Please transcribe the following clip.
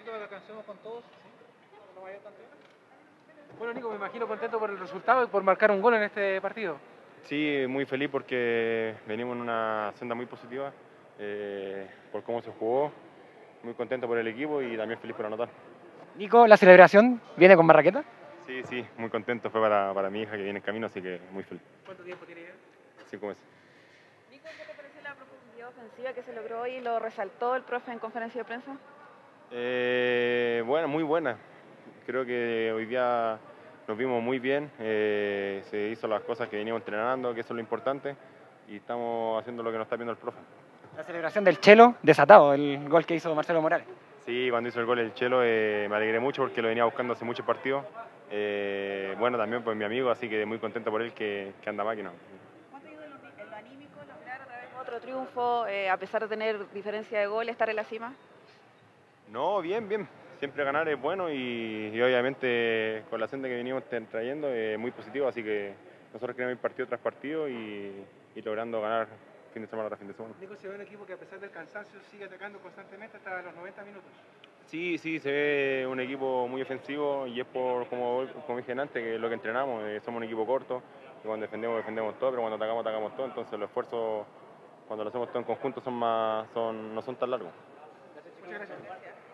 ratito para que alcancemos con todos. No vaya tanto. Bueno, Nico, me imagino contento por el resultado y por marcar un gol en este partido. Sí, muy feliz porque venimos en una senda muy positiva eh, por cómo se jugó. Muy contento por el equipo y también feliz por anotar. Nico, ¿la celebración viene con Barraqueta? Sí, sí, muy contento. Fue para, para mi hija que viene en camino, así que muy feliz. ¿Cuánto tiempo tiene ya? Cinco meses. Nico, ¿qué te pareció la profundidad ofensiva que se logró hoy y lo resaltó el profe en conferencia de prensa? Eh, bueno, muy buena. Creo que hoy día nos vimos muy bien. eh, se hizo las cosas que veníamos entrenando, que eso es lo importante. Y estamos haciendo lo que nos está viendo el profe. La celebración del Chelo, desatado, el gol que hizo Marcelo Morales. Sí, cuando hizo el gol el Chelo eh, me alegré mucho porque lo venía buscando hace muchos partidos. Eh, bueno, también pues mi amigo, así que muy contento por él que, que anda máquina. ¿Cuánto ayudó en lo, anímico lograr otra vez otro triunfo eh, a pesar de tener diferencia de gol, estar en la cima? No, bien, bien. Siempre ganar es bueno y, y obviamente con la senda que venimos trayendo es muy positivo, así que nosotros queremos ir partido tras partido y, y logrando ganar fin de semana tras fin de semana. Nico se ve un equipo que a pesar del cansancio sigue atacando constantemente hasta los 90 minutos. Sí, sí, se ve un equipo muy ofensivo y es por, como, como dije antes, que es lo que entrenamos, eh, somos un equipo corto y cuando defendemos, defendemos todo, pero cuando atacamos, atacamos todo, entonces los esfuerzos, cuando lo hacemos todo en conjunto, son más, son, no son tan largos. Muchas gracias.